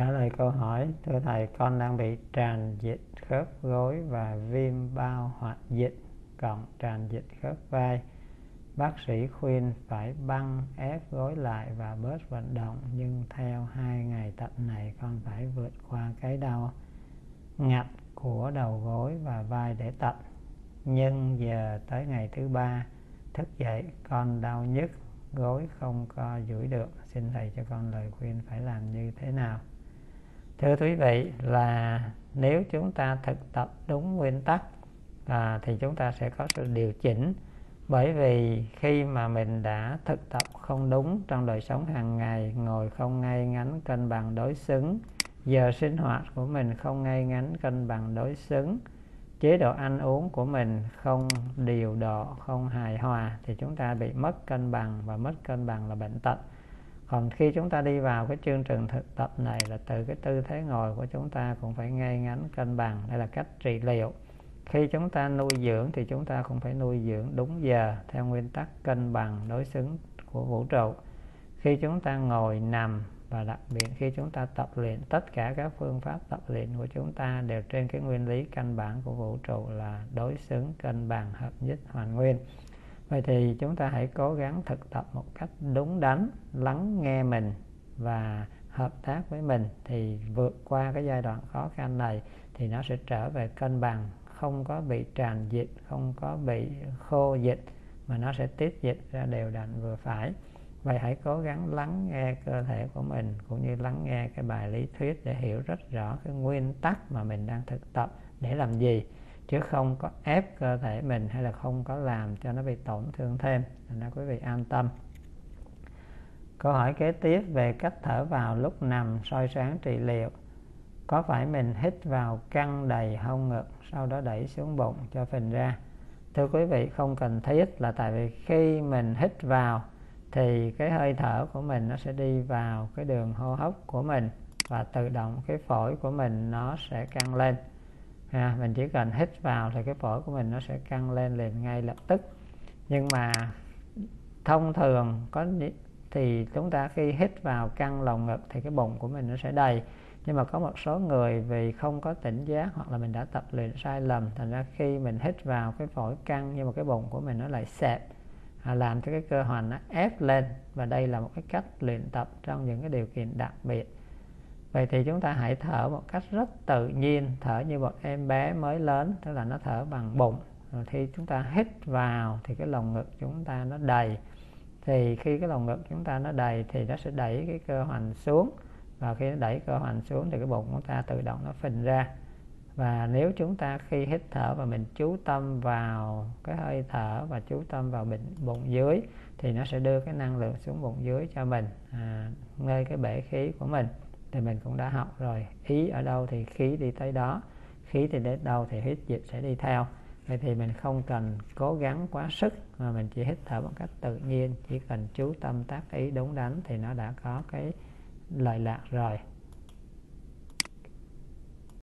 trả lời câu hỏi, thưa thầy, con đang bị tràn dịch khớp gối và viêm bao hoạt dịch cộng tràn dịch khớp vai. Bác sĩ khuyên phải băng ép gối lại và bớt vận động, nhưng theo hai ngày tập này con phải vượt qua cái đau ngặt của đầu gối và vai để tập. Nhưng giờ tới ngày thứ ba, thức dậy, con đau nhức, gối không co duỗi được. Xin thầy cho con lời khuyên phải làm như thế nào? Thưa quý vị là nếu chúng ta thực tập đúng nguyên tắc à, thì chúng ta sẽ có sự điều chỉnh. Bởi vì khi mà mình đã thực tập không đúng trong đời sống hàng ngày ngồi không ngay ngắn cân bằng đối xứng giờ sinh hoạt của mình không ngay ngắn cân bằng đối xứng chế độ ăn uống của mình không điều độ không hài hòa thì chúng ta bị mất cân bằng và mất cân bằng là bệnh tật còn khi chúng ta đi vào cái chương trình thực tập này là từ cái tư thế ngồi của chúng ta cũng phải ngay ngắn, cân bằng. Đây là cách trị liệu. Khi chúng ta nuôi dưỡng thì chúng ta cũng phải nuôi dưỡng đúng giờ, theo nguyên tắc cân bằng đối xứng của vũ trụ. Khi chúng ta ngồi nằm và đặc biệt khi chúng ta tập luyện, tất cả các phương pháp tập luyện của chúng ta đều trên cái nguyên lý căn bản của vũ trụ là đối xứng, cân bằng, hợp nhất, hoàn nguyên vậy thì chúng ta hãy cố gắng thực tập một cách đúng đắn, lắng nghe mình và hợp tác với mình. Thì vượt qua cái giai đoạn khó khăn này thì nó sẽ trở về cân bằng, không có bị tràn dịch, không có bị khô dịch, mà nó sẽ tiết dịch ra đều đặn vừa phải. Vậy hãy cố gắng lắng nghe cơ thể của mình, cũng như lắng nghe cái bài lý thuyết để hiểu rất rõ cái nguyên tắc mà mình đang thực tập để làm gì chứ không có ép cơ thể mình hay là không có làm cho nó bị tổn thương thêm. Nên quý vị an tâm. Câu hỏi kế tiếp về cách thở vào lúc nằm, soi sáng trị liệu. Có phải mình hít vào căng đầy hông ngực, sau đó đẩy xuống bụng cho phình ra? Thưa quý vị, không cần thiết là tại vì khi mình hít vào thì cái hơi thở của mình nó sẽ đi vào cái đường hô hấp của mình và tự động cái phổi của mình nó sẽ căng lên à, mình chỉ cần hít vào thì cái phổi của mình nó sẽ căng lên liền ngay lập tức. Nhưng mà thông thường có thì chúng ta khi hít vào căng lồng ngực thì cái bụng của mình nó sẽ đầy. Nhưng mà có một số người vì không có tỉnh giác hoặc là mình đã tập luyện sai lầm thành ra khi mình hít vào cái phổi căng nhưng mà cái bụng của mình nó lại xẹp à, làm cho cái cơ hoành nó ép lên. Và đây là một cái cách luyện tập trong những cái điều kiện đặc biệt vậy thì chúng ta hãy thở một cách rất tự nhiên thở như một em bé mới lớn tức là nó thở bằng bụng. Rồi khi chúng ta hít vào thì cái lồng ngực chúng ta nó đầy. Thì khi cái lồng ngực chúng ta nó đầy thì nó sẽ đẩy cái cơ hoành xuống. Và khi nó đẩy cơ hoành xuống thì cái bụng chúng ta tự động nó phình ra. Và nếu chúng ta khi hít thở và mình chú tâm vào cái hơi thở và chú tâm vào bụng, bụng dưới thì nó sẽ đưa cái năng lượng xuống bụng dưới cho mình à, ngay cái bể khí của mình thì mình cũng đã học rồi. Ý ở đâu thì khí đi tới đó, khí thì đến đâu thì hít dịch sẽ đi theo. Vậy thì mình không cần cố gắng quá sức, mà mình chỉ hít thở một cách tự nhiên, chỉ cần chú tâm tác ý đúng đắn thì nó đã có cái lợi lạc rồi.